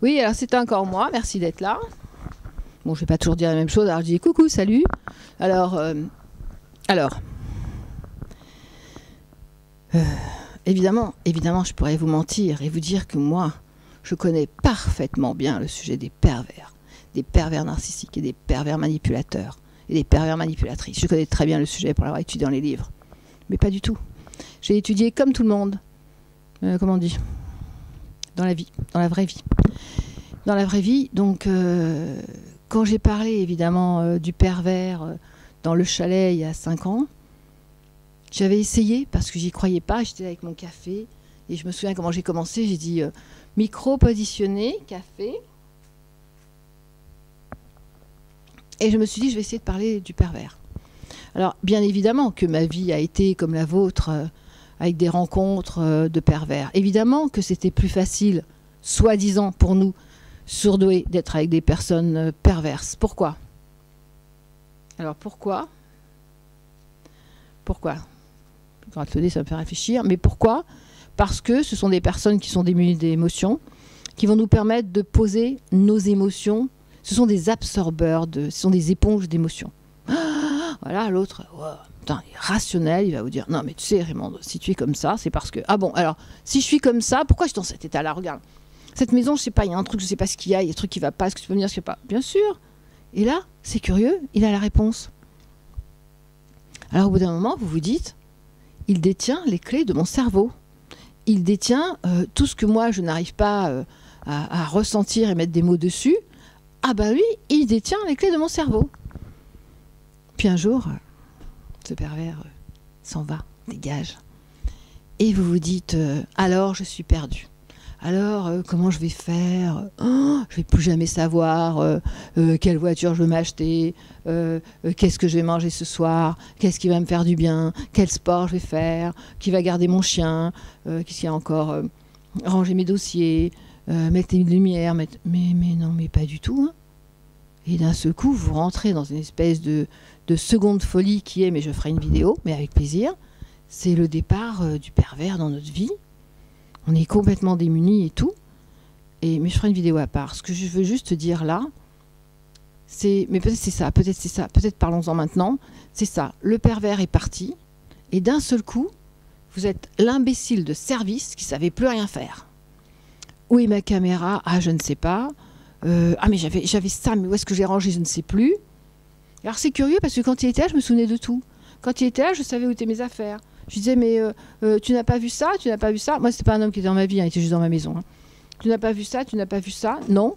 Oui, alors c'est encore moi, merci d'être là. Bon, je vais pas toujours dire la même chose, alors je dis coucou, salut. Alors, euh, alors, euh, évidemment, évidemment, je pourrais vous mentir et vous dire que moi, je connais parfaitement bien le sujet des pervers, des pervers narcissiques et des pervers manipulateurs et des pervers manipulatrices. Je connais très bien le sujet pour l'avoir étudié dans les livres, mais pas du tout. J'ai étudié comme tout le monde, euh, comment on dit, dans la vie, dans la vraie vie. Dans la vraie vie, donc, euh, quand j'ai parlé évidemment euh, du pervers euh, dans le chalet il y a 5 ans, j'avais essayé parce que j'y croyais pas. J'étais avec mon café et je me souviens comment j'ai commencé. J'ai dit micro positionné, café. Et je me suis dit, je vais essayer de parler du pervers. Alors, bien évidemment que ma vie a été comme la vôtre, avec des rencontres euh, de pervers. Évidemment que c'était plus facile, soi-disant pour nous, surdoués, d'être avec des personnes euh, perverses. Pourquoi? Alors, pourquoi? Pourquoi? Gratte le ça me fait réfléchir. Mais pourquoi? Parce que ce sont des personnes qui sont démunies d'émotions, qui vont nous permettre de poser nos émotions ce sont des absorbeurs, ce sont des éponges d'émotions. Voilà, l'autre, wow, il est rationnel, il va vous dire Non, mais tu sais, Raymond, si tu es comme ça, c'est parce que. Ah bon, alors, si je suis comme ça, pourquoi je suis dans cet état-là Regarde, cette maison, je sais pas, il y a un truc, je sais pas ce qu'il y a, il y a un truc qui va pas, est-ce que tu peux me dire ce n'y a pas? Bien sûr Et là, c'est curieux, il a la réponse. Alors, au bout d'un moment, vous vous dites Il détient les clés de mon cerveau. Il détient euh, tout ce que moi, je n'arrive pas euh, à, à ressentir et mettre des mots dessus ah bah lui, il détient les clés de mon cerveau. Puis un jour, euh, ce pervers euh, s'en va, dégage. Et vous vous dites, euh, alors je suis perdu. Alors euh, comment je vais faire? Oh, Je vais plus jamais savoir quelle voiture je veux m'acheter, qu'est-ce que je vais manger ce soir, qu'est-ce qui va me faire du bien, quel sport je vais faire, qui va garder mon chien, qu'est-ce qu'il y a encore, ranger mes dossiers, mettre les lumières, mettre... Mais, mais non, mais pas du tout. hein. Et d'un seul coup, vous rentrez dans une espèce de, de seconde folie qui est, mais je ferai une vidéo, mais avec plaisir, c'est le départ euh, du pervers dans notre vie. On est complètement démunis et tout. Et, mais je ferai une vidéo à part. Ce que je veux juste dire là, c'est, mais peut-être c'est ça, peut-être c'est ça, peut-être parlons-en maintenant. C'est ça, le pervers est parti, et d'un seul coup, vous êtes l'imbécile de service qui savait plus rien faire. Où est ma caméra? Ah, je ne sais pas. Euh, ah, mais j'avais, j'avais ça, mais où est-ce que j'ai rangé? Je ne sais plus. Alors c'est curieux parce que quand il était là, je me souvenais de tout. Quand il était là, je savais où étaient mes affaires. Je disais, mais euh, euh, tu n'as pas vu ça Tu n'as pas vu ça Moi, c'était pas un homme qui était dans ma vie, hein, il était juste dans ma maison. hein. Tu n'as pas vu ça Tu n'as pas vu ça Non.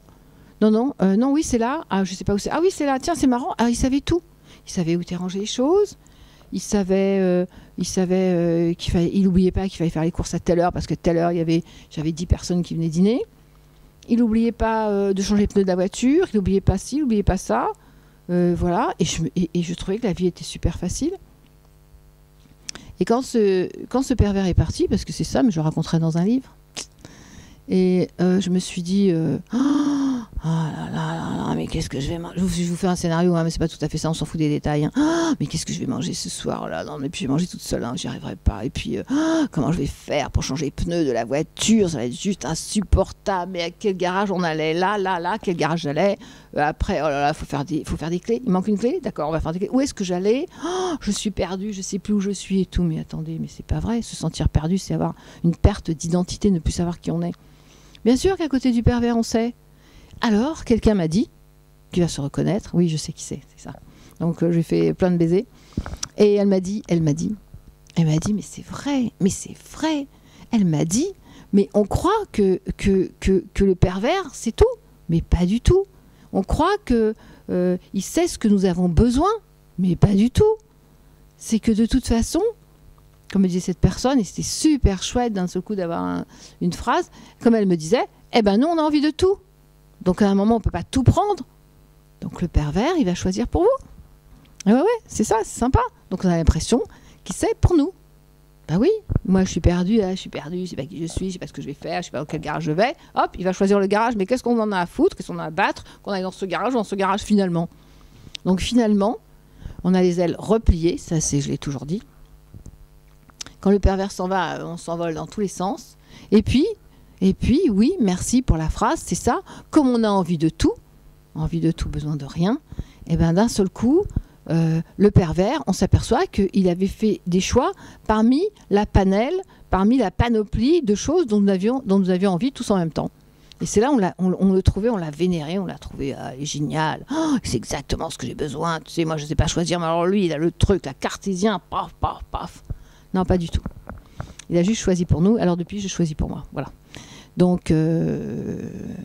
Non, non. euh, non, oui, c'est là. Ah, je sais pas où c'est. Ah oui, c'est là. Tiens, c'est marrant. Ah, il savait tout. Il savait où étaient rangées les choses. Il savait, il savait qu'il fallait, pas qu'il fallait faire les courses à telle heure parce que telle heure il avait, j'avais 10 personnes qui venaient dîner. Il n'oubliait pas de changer les pneus de la voiture. Il n'oubliait pas ci, il n'oubliait pas ça. Euh, voilà. Et je, trouvais que la vie était super facile. Et quand ce, quand ce pervers est parti, parce que c'est ça, mais je le raconterai dans un livre, et euh, je me suis dit, euh, oh là là là là, mais qu'est-ce que je vais manger? Je je vous fais un scénario, hein, mais c'est pas tout à fait ça, on s'en fout des détails. hein. Oh, mais qu'est-ce que je vais manger ce soir là? Non, mais puis je vais manger toute seule, hein, j'y arriverai pas. Et puis, euh, oh, comment je vais faire pour changer les pneus de la voiture? Ça va être juste insupportable. Mais à quel garage on allait? Là, là, là, quel garage j'allais? Euh, Après, oh là là, faut faire des, faut faire des clés. Il manque une clé? D'accord, on va faire des clés. Où est-ce que j'allais? Je suis perdue, je sais plus où je suis et tout. Mais attendez, mais c'est pas vrai. Se sentir perdu, c'est avoir une perte d'identité, ne plus savoir qui on est. Bien sûr qu'à côté du pervers, on sait. Alors, quelqu'un m'a dit, qui va se reconnaître, oui, je sais qui c'est, c'est ça. Donc, euh, j'ai fait plein de baisers. Et elle m'a dit, elle m'a dit, elle m'a dit, mais c'est vrai, mais c'est vrai. Elle m'a dit, mais on croit que, le pervers, c'est tout. Mais pas du tout. On croit que euh, il sait ce que nous avons besoin, mais pas du tout. C'est que de toute façon, comme me disait cette personne, et c'était super chouette d'un seul coup d'avoir un- une phrase, comme elle me disait, eh ben nous on a envie de tout. Donc à un moment on peut pas tout prendre. Donc le pervers il va choisir pour vous. Et ouais c'est ça, c'est sympa. Donc on a l'impression qu'il sait pour nous. Bah oui, moi je suis perdu, là, je suis perdu, je sais pas qui je suis, je sais pas ce que je vais faire, je sais pas dans quel garage je vais. Hop, il va choisir le garage, mais qu'est-ce qu'on en a à foutre, qu'est-ce qu'on a à battre, qu'on aille dans ce garage ou dans ce garage finalement? Donc finalement, on a les ailes repliées, ça c'est, je l'ai toujours dit. Quand le pervers s'en va, on s'envole dans tous les sens. Et puis, Et puis, oui, merci pour la phrase, c'est ça. Comme on a envie de tout, envie de tout, besoin de rien, et bien d'un seul coup, euh, le pervers, on s'aperçoit qu'il avait fait des choix parmi la panel, parmi la panoplie de choses dont nous avions, dont nous avions envie tous en même temps. Et c'est là on, on, le trouvait, on l'a vénéré, on l'a trouvé ah, génial. Oh, c'est exactement ce que j'ai besoin. Tu sais, moi je ne sais pas choisir, mais alors lui, il a le truc, la cartésien, paf, paf, paf. Non, pas du tout. Il a juste choisi pour nous. Alors depuis, je choisis pour moi. Voilà. Donc euh,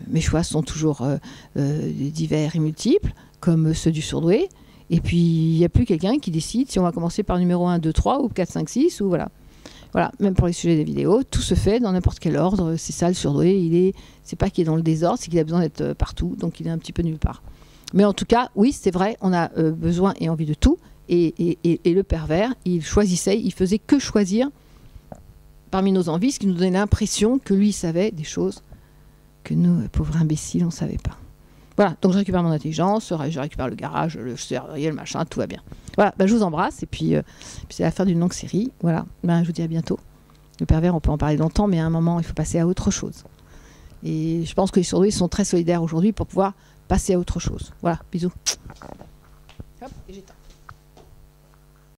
mes choix sont toujours euh, divers et multiples, comme ceux du surdoué. Et puis, il n'y a plus quelqu'un qui décide si on va commencer par numéro 1, 2, 3 ou 4, 5, 6 ou voilà. Voilà, même pour les sujets des vidéos, tout se fait dans n'importe quel ordre. C'est ça le surdoué. Il est, c'est pas qu'il est dans le désordre, c'est qu'il a besoin d'être euh, partout, donc il est un petit peu nulle part. Mais en tout cas, oui, c'est vrai, on a euh, besoin et envie de tout. Et, et, le pervers, il choisissait, il faisait que choisir parmi nos envies, ce qui nous donnait l'impression que lui savait des choses que nous, pauvres imbéciles, on ne savait pas. Voilà, donc je récupère mon intelligence, je récupère le garage, le serrurier, le machin, tout va bien. Voilà, ben, je vous embrasse et puis, euh, puis c'est la fin d'une longue série. Voilà, ben, je vous dis à bientôt. Le pervers, on peut en parler longtemps, mais à un moment, il faut passer à autre chose. Et je pense que les surdoués sont très solidaires aujourd'hui pour pouvoir passer à autre chose. Voilà, bisous. Hop, et j'éteins.